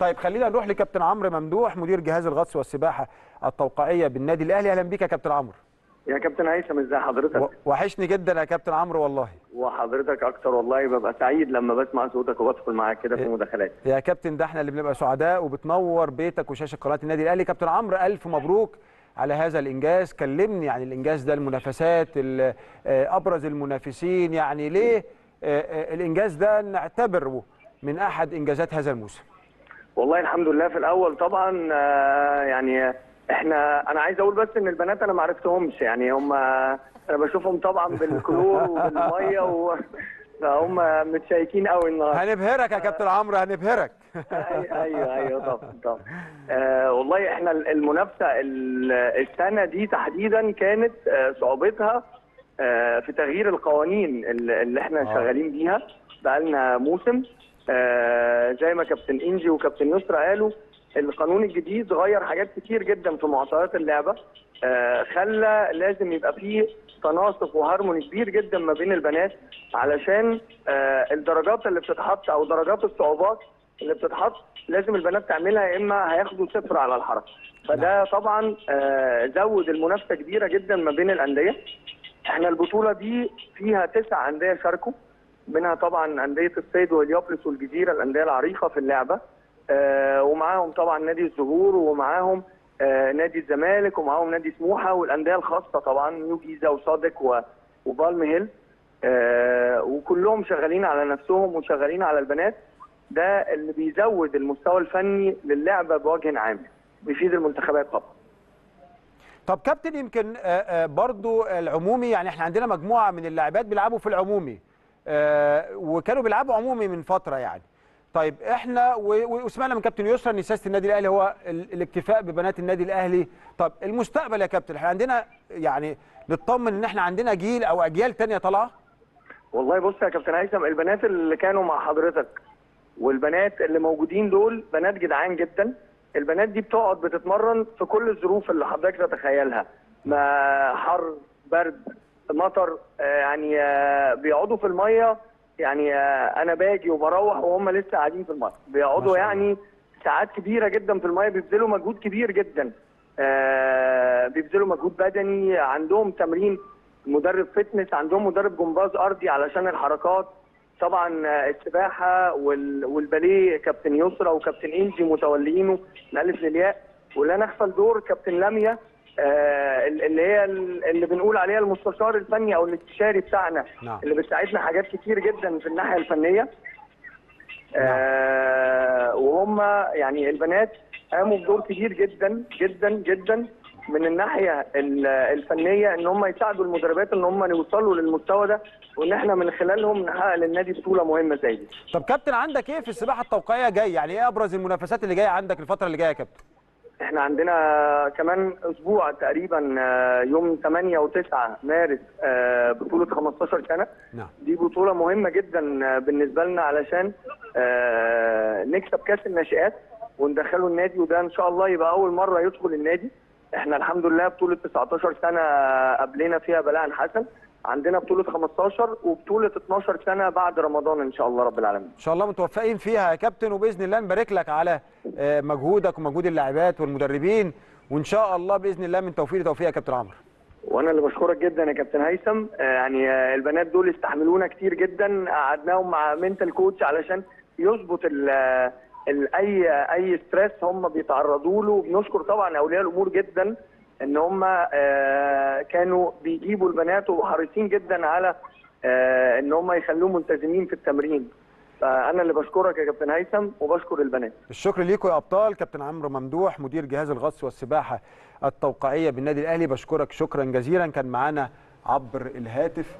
طيب خلينا نروح لكابتن عمرو ممدوح مدير جهاز الغطس والسباحة التوقيعيه بالنادي الأهلي. أهلا بيك يا كابتن عمرو. يا كابتن هيثم ازي حضرتك؟ وحشني جدا يا كابتن عمرو والله. وحضرتك أكتر والله ببقى سعيد لما بسمع صوتك وبدخل معاك كده في مداخلات يا كابتن ده إحنا اللي بنبقى سعداء وبتنور بيتك وشاشة قناة النادي الأهلي. كابتن عمرو ألف مبروك على هذا الإنجاز. كلمني عن الإنجاز ده المنافسات ال- آه، أبرز المنافسين. يعني ليه آه، آه، الإنجاز ده نعتبره من أحد إنجازات هذا الموسم؟ والله الحمد لله في الأول. طبعا آه، يعني إحنا أنا عايز أقول بس إن البنات أنا ما عرفتهمش يعني هم أنا بشوفهم طبعا بالكلور وبالمية و... فهم متشيكين قوي النهارده. هنبهرك يا كابتن عمرو هنبهرك. أيوه أيوه طبعا طبعا. آه والله إحنا المنافسة ال- السنة دي تحديدا كانت آه صعوبتها آه في تغيير القوانين اللي إحنا آه. شغالين بيها بقالنا موسم. آه زي ما كابتن إنجي وكابتن يسرا قالوا القانون الجديد غير حاجات كتير جدا في معطيات اللعبة. آه خلى لازم يبقى فيه تناسق وهارموني كبير جدا ما بين البنات علشان آه الدرجات اللي بتتحط أو درجات الصعوبات اللي بتتحط لازم البنات تعملها يا إما هياخدوا صفر على الحركة. فده طبعا آه زود المنافسة كبيرة جدا ما بين الأندية. إحنا البطولة دي فيها تسع أندية شاركوا. منها طبعا أندية الصيد واليابلس والجزيرة الأندية العريقة في اللعبة. آه ومعاهم طبعا نادي الزهور ومعاهم آه نادي الزمالك ومعاهم نادي سموحة والأندية الخاصة طبعا نيو جيزة وصادق وبالم هيل. آه وكلهم شغالين على نفسهم وشغالين على البنات. ده اللي بيزود المستوى الفني للعبة بوجه عام بيفيد المنتخبات طبعا. طب كابتن يمكن برضو العمومي يعني إحنا عندنا مجموعة من اللاعبات بيلعبوا في العمومي. وكانوا بيلعبوا عمومي من فترة يعني. طيب إحنا وسمعنا من كابتن يسرا ان سياسه النادي الأهلي هو ال- الاكتفاء ببنات النادي الأهلي. طب المستقبل يا كابتن إحنا عندنا يعني نطمن إن إحنا عندنا جيل أو أجيال تانية طالعة؟ والله بص يا كابتن هيثم البنات اللي كانوا مع حضرتك والبنات اللي موجودين دول بنات جدعان جدا. البنات دي بتقعد بتتمرن في كل الظروف اللي حضرتك تتخيلها. ما حر برد مطر آه، يعني آه، بيقعدوا في المية يعني آه، أنا باجي وبروح وهم لسه قاعدين في المية. بيقعدوا يعني ساعات كبيرة جدا في المية بيبذلوا مجهود كبير جدا. بيبذلوا مجهود بدني عندهم تمرين مدرب فتنس عندهم مدرب جمباز أرضي علشان الحركات. طبعا السباحة وال- والباليه كابتن يسرا وكابتن انجي متوليينه من الف للياء. ولا نغفل دور كابتن لميا اللي هي ال- اللي بنقول عليها المستشار الفني أو الاستشاري بتاعنا نعم. اللي بتساعدنا حاجات كتير جدا في الناحية الفنية آه وهم يعني البنات قاموا بدور كبير جدا جدا جدا من الناحية ال- الفنية إن هم يساعدوا المدربات إن هم يوصلوا للمستوى ده وإن إحنا من خلالهم نحقق للنادي بطولة مهمة زي دي. طب كابتن عندك إيه في السباحة التوقيعيه جاي يعني إيه أبرز المنافسات اللي جاية عندك الفترة اللي جاية يا كابتن إحنا عندنا كمان أسبوع تقريبا آه، يوم 8 و9 مارس آه، بطولة 15 سنة. نعم. دي بطولة مهمة جدا آه، بالنسبة لنا علشان نكسب كأس الناشئات وندخله النادي وده إن شاء الله يبقى أول مرة يدخل النادي. إحنا الحمد لله بطولة 19 سنة قبلنا فيها بلاء حسن. عندنا بطولة 15 وبطولة 12 سنة بعد رمضان إن شاء الله رب العالمين. إن شاء الله متوفقين فيها يا كابتن وبإذن الله نبارك لك على مجهودك ومجهود اللاعبات والمدربين وإن شاء الله بإذن الله من توفيق لتوفيق يا كابتن عمرو. وأنا اللي بشكرك جدا يا كابتن هيثم. آه، يعني آه، البنات دول استحملونا كتير جدا قعدناهم مع منتال كوتش علشان يظبط ال أي أي ستريس هم بيتعرضوا له. بنشكر طبعا أولياء الأمور جدا إن هم آه، كانوا بيجيبوا البنات وحريصين جدا على آه، إن هم يخلوهم ملتزمين في التمرين. فأنا اللي بشكرك يا كابتن هيثم وبشكر البنات. الشكر ليكم يا أبطال. كابتن عمرو ممدوح مدير جهاز الغطس والسباحة التوقيعية بالنادي الأهلي بشكرك شكرا جزيلا. كان معانا عبر الهاتف